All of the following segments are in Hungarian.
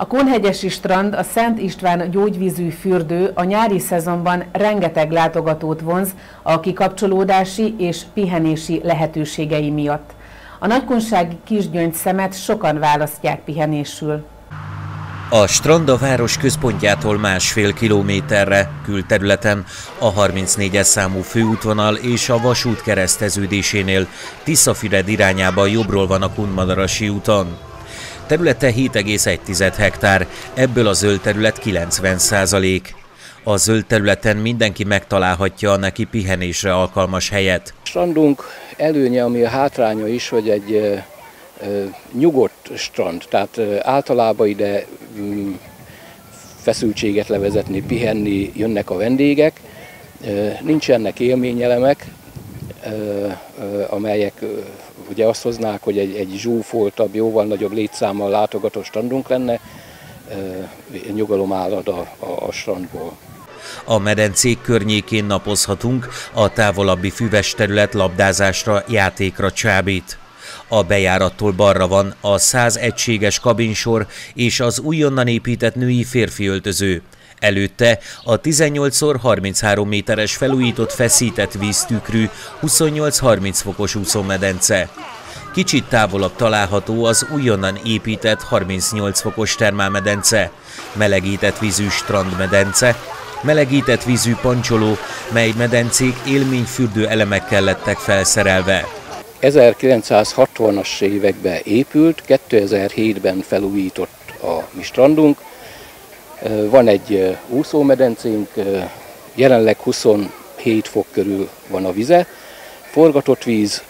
A Kunhegyesi strand, a Szent István gyógyvízű fürdő a nyári szezonban rengeteg látogatót vonz a kikapcsolódási és pihenési lehetőségei miatt. A nagykonsági kisgyöngy szemet sokan választják pihenésül. A strand a város központjától másfél kilométerre, külterületen, a 34-es számú főútvonal és a vasút kereszteződésénél Tiszafüred irányába jobbról van a Kunmadarasi úton. Területe 7,1 hektár, ebből a zöld terület 90 százalék. A zöld területen mindenki megtalálhatja a neki pihenésre alkalmas helyet. Strandunk előnye, ami a hátránya is, hogy egy nyugodt strand, tehát általában ide mm, feszültséget levezetni, pihenni jönnek a vendégek, nincsenek élményelemek, amelyek ugye azt hoznák, hogy egy, egy zsúfoltabb, jóval nagyobb létszámmal látogató strandunk lenne, nyugalom állad a, a, a strandból. A medencék környékén napozhatunk, a távolabbi füves terület labdázásra, játékra csábít. A bejárattól balra van a 100 egységes kabinsor és az újonnan épített női-férfi öltöző. Előtte a 18x33 méteres felújított feszített víztükrű 28-30 fokos úszómedence. Kicsit távolabb található az újonnan épített 38 fokos termálmedence, melegített vízű strandmedence, melegített vízű pancsoló, mely medencék élményfürdő elemekkel lettek felszerelve. 1960-as években épült, 2007-ben felújított a mi strandunk. Van egy úszómedencénk, jelenleg 27 fok körül van a vize, forgatott víz,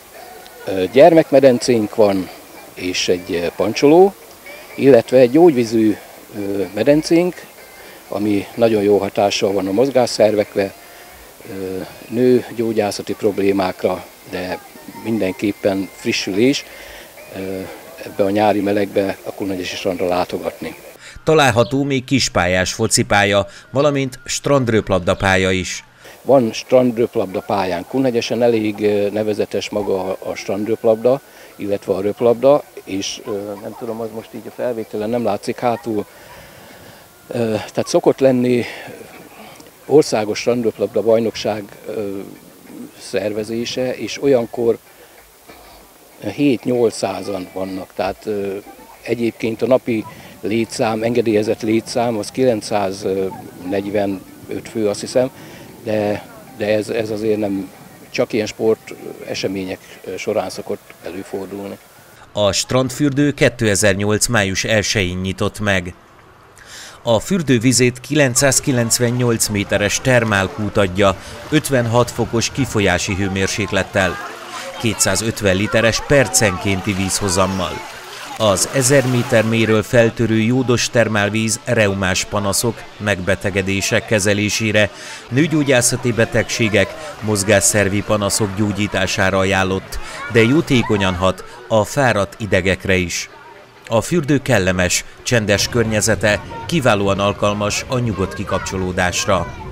gyermekmedencénk van, és egy pancsoló, illetve egy gyógyvízű medencénk, ami nagyon jó hatással van a mozgásszervekre, nő gyógyászati problémákra, de mindenképpen frissülés ebbe a nyári melegbe a Kunhagyesi strandra látogatni. Található még kispályás focipálya, valamint strandröplabdapálya is. Van strandröplabda pályán. Kunhegyesen elég nevezetes maga a strandröplabda, illetve a röplabda, és nem tudom, az most így a felvételen nem látszik hátul. Tehát szokott lenni országos strandröplabda bajnokság szervezése, és olyankor 7-800-an vannak, tehát egyébként a napi létszám, engedélyezett létszám az 945 fő, azt hiszem, de, de ez, ez azért nem csak ilyen sport események során szokott előfordulni. A strandfürdő 2008. május 1-én nyitott meg. A fürdővizét 998 méteres termálkút adja, 56 fokos kifolyási hőmérséklettel, 250 literes percenkénti vízhozammal. Az 1000 méter méről feltörő jódos termálvíz reumás panaszok, megbetegedések kezelésére, nőgyógyászati betegségek, mozgásszervi panaszok gyógyítására ajánlott, de jótékonyan hat a fáradt idegekre is. A fürdő kellemes, csendes környezete kiválóan alkalmas a nyugodt kikapcsolódásra.